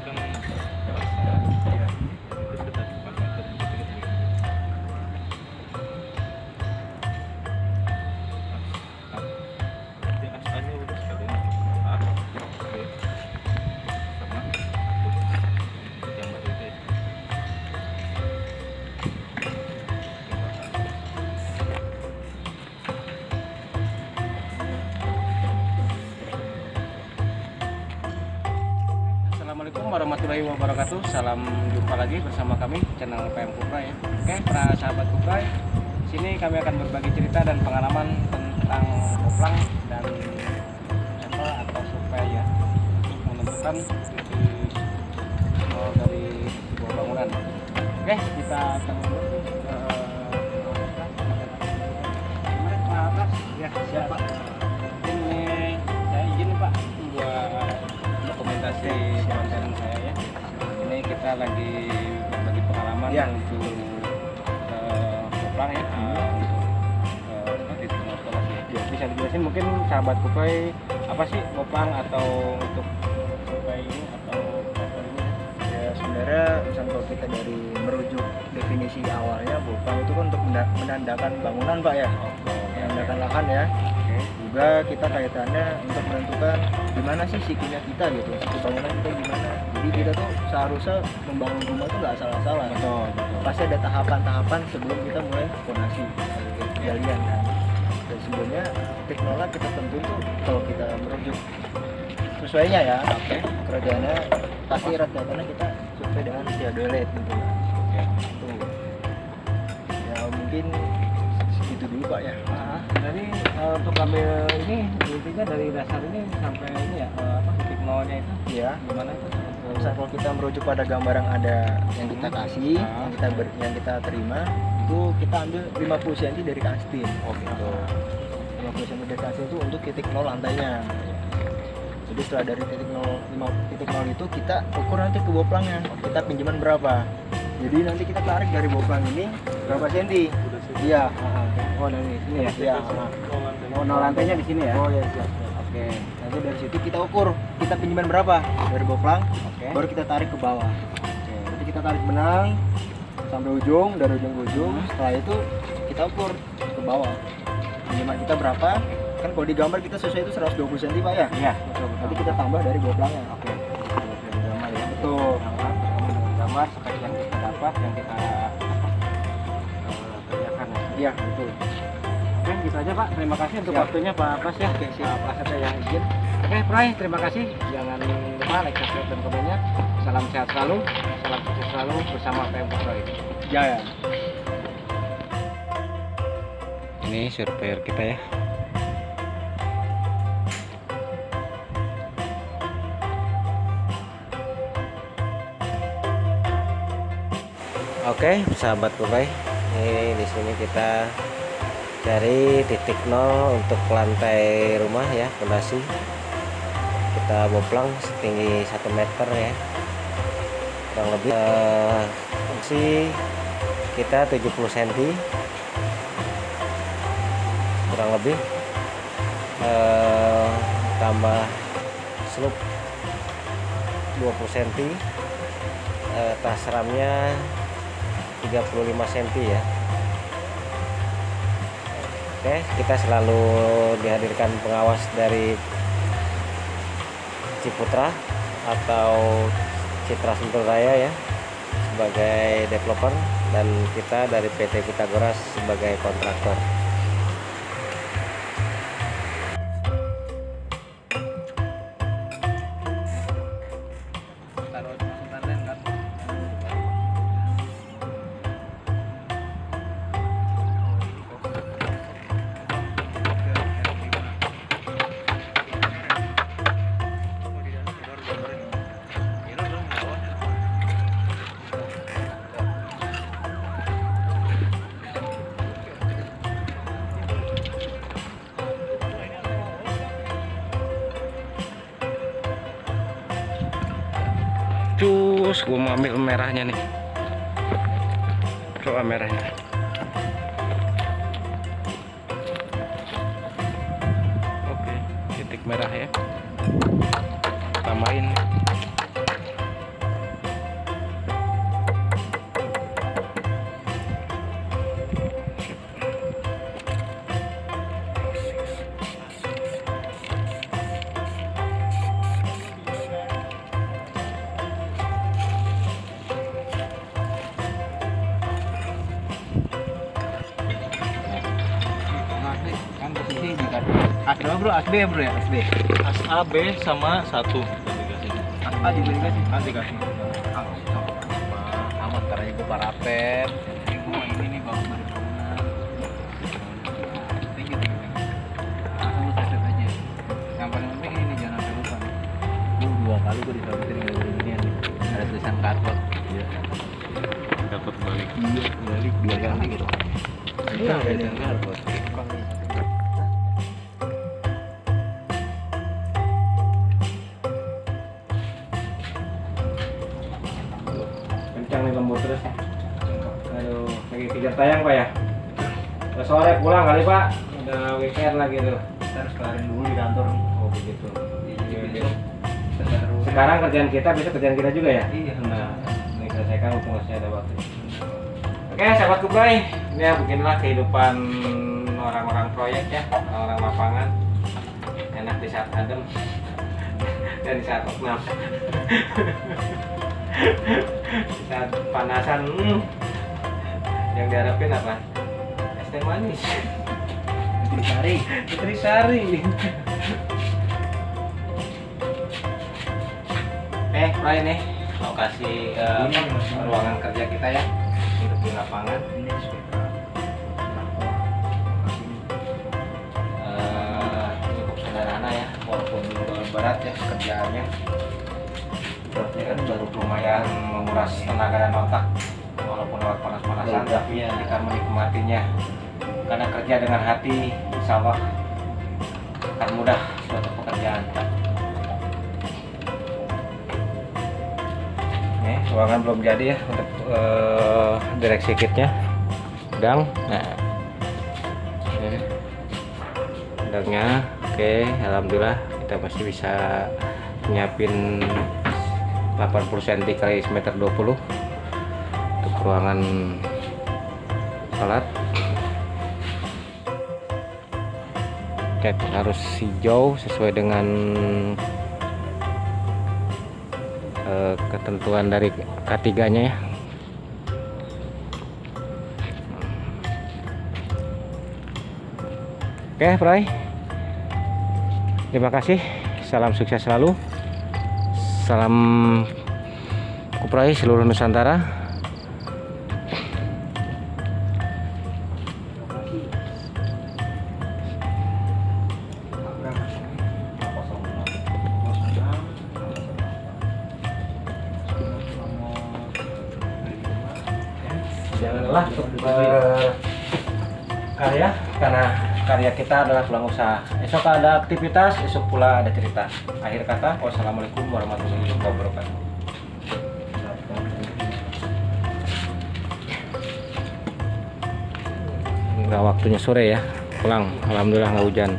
tapi warahmatullahi wabarakatuh. Salam jumpa lagi bersama kami channel PM Kupra ya. Oke, para sahabat Kupra, sini kami akan berbagi cerita dan pengalaman tentang koplang dan sampel atau survei ya untuk menentukan nol dari sebuah bangunan. Oke, kita akan kita lagi berbagi pengalaman Ya. untuk eh, Kupang ya. eh, untuk eh, apa, titik nol sekolah sih. Ya, bisa dijelasin mungkin sahabat Kupai apa sih Kupang atau untuk Kupai ini atau ya sebenarnya sampel kita dari merujuk definisi awalnya Bopang itu kan untuk menandakan bangunan pak ya menandakan lahan ya. Juga kita kaitannya untuk menentukan gimana sih sikinya kita gitu siki bangunan kita gimana jadi kita tuh seharusnya membangun rumah tuh nggak salah-salah Betul, betul. pasti ada tahapan-tahapan sebelum kita mulai fondasi galian kan dan sebelumnya teknologi kita tentuin tuh kalau kita merujuk sesuainya ya Oke. kerjanya pasti rata-rata kita sesuai dengan theodolet gitu Oke. Tuh. ya mungkin segitu dulu pak ya Nah, jadi eh, untuk ambil ini intinya dari dasar ini sampai ini ya eh, apa titik nolnya itu iya gimana itu? misal kalau kita merujuk pada gambar yang ada yang kita kasih Ah. yang kita ber- yang kita terima itu kita ambil 50 cm dari kastin Oh gitu. 50 cm dari kastin itu untuk titik nol lantainya jadi setelah dari titik nol titik nol itu kita ukur nanti ke boplangnya kita pinjaman berapa jadi nanti kita tarik dari boplang ini berapa senti. Iya Oh dari sini ya? iya Oh, nol lantainya di sini ya? oh iya siap Oke. nanti dari situ kita ukur kita pinjaman berapa dari boplang Oke. baru kita tarik ke bawah Oke. Nanti kita tarik benang sampai ujung dari ujung ke ujung. Setelah itu kita ukur ke bawah. Pinjaman kita berapa? Kan kalau di gambar kita sesuai itu 120 cm pak ya. Iya betul betul. Nanti kita tambah dari boplangnya. Oke. Gambar ya. Betul. Gambar, spek yang kita dapat yang kita Iya betul. Oke, gitu aja Pak. Terima kasih untuk Siap. waktunya Pak Pras ya. Oke, siap. Pak Prasetya yang izin. Oke, Pray, terima kasih. Jangan lupa like, subscribe, dan komennya. Salam sehat selalu, salam sukses selalu bersama PM Pray. Ya ya. Ini surveyor kita ya. Oke, sahabat Kubai. Ini di sini kita cari titik nol untuk lantai rumah ya, fondasi. Kita boplang setinggi 1 meter ya. Kurang lebih eh, fungsi kita 70 cm kurang lebih eh, tambah slope 20 cm eh, tas ramnya 35 cm ya. Oke kita selalu dihadirkan pengawas dari Ciputra atau Citra Sentul Raya ya sebagai developer dan kita dari PT Pitagoras sebagai kontraktor cus gue mau ambil merahnya nih. Coba merahnya. Oke titik merah ya. Tambahin Berapa bro? ASB ya bro ya? ASB. As A B sama satu dikasih. A juga dikasih. Nanti kasih. Amat karena itu parapen. Oh ini nih. Gue dua kali gue beginian nih. Ada tulisan karpet. Iya. Dapat balik. Iya, balik dua kali gitu. Iya, ada tulisan karpet. Kejar tayang pak ya? Udah sore pulang kali pak. Udah weekend lagi tuh. Kita harus kelarin dulu di kantor. oh begitu. Jadi besok. Kita terus. sekarang kerjaan kita besok kerjaan kita juga ya? Iya. nah ini selesaikan mumpung masih ada waktu. Oke sahabat kubray ini ya beginilah kehidupan orang-orang proyek ya. Orang lapangan. Enak di saat adem. Dan di saat oknam di saat panasan hmm, yang diharapin apa es teh manis Dicari. Nutrisari. eh, Roy nih lokasi eh, Ini apa, masih- ruangan kerja kita ya untuk di lapangan. Eh, cukup sederhana ya, walaupun berat ya kerjaannya. Berarti kan baru lumayan menguras tenaga dan otak, lewat panas-panasan, Betul, tapi iya. kita menikmatinya. Karena kerja dengan hati, insya Allah akan mudah suatu pekerjaan. Nih, ruangan belum jadi ya untuk eh, direksi kitnya. Udang, nah ini udangnya oke alhamdulillah kita masih bisa nyiapin 80 cm kali meter 20 untuk ruangan salat Oke, harus hijau sesuai dengan eh, ketentuan dari K3 nya ya Oke, Bray. Terima kasih. Salam sukses selalu. Salam Kuprai seluruh Nusantara. Jangan lelah untuk karya karena karya kita adalah tulang usaha. Esok ada aktivitas, esok pula ada cerita. Akhir kata, wassalamualaikum warahmatullahi wabarakatuh. Nggak waktunya sore ya, pulang. Alhamdulillah nggak hujan.